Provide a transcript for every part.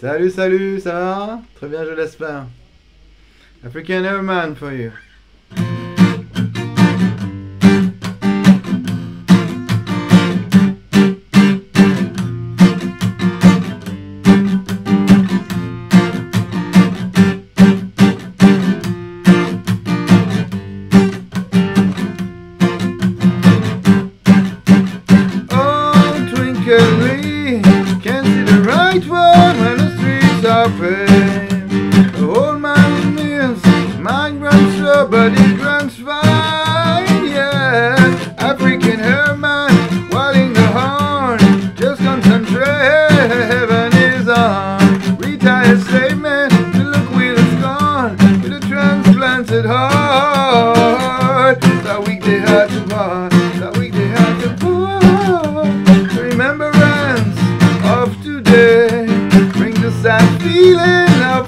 Salut, salut, ça va? Très bien, je l'espère. African Airman for you.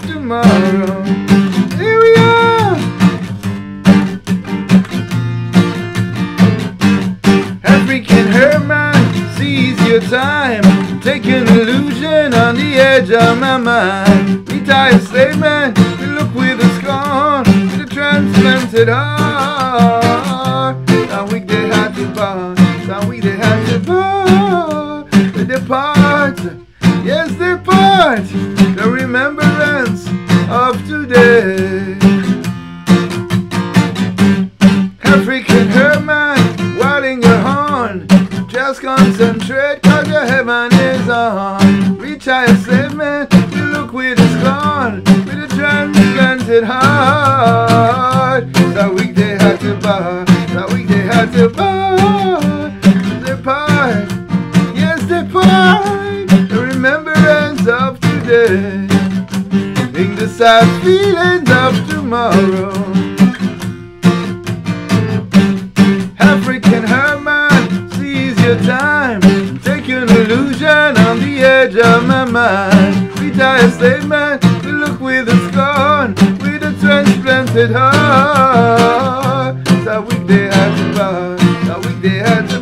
Tomorrow. Here we are. African herbsman, seize your time. Take an illusion on the edge of my mind. Retired slave man, we look with a scorn, with a transplanted heart. That week they had to part, that week they had to part. They depart, yes, depart. Today. African herbsman, wilding your horn. Just concentrate, cause your heaven is on. Retired slave man, you look with a scorn, with a transplanted heart. That week they had to bar, that week they had to bar. Depart, yes, depart. The remembrance of today sad feelings of tomorrow. African Herbsman, sees your time. Take an illusion on the edge of my mind. Retire slave man, we look with a scorn, with a transplanted heart. It's a weekday at the bar, a weekday at the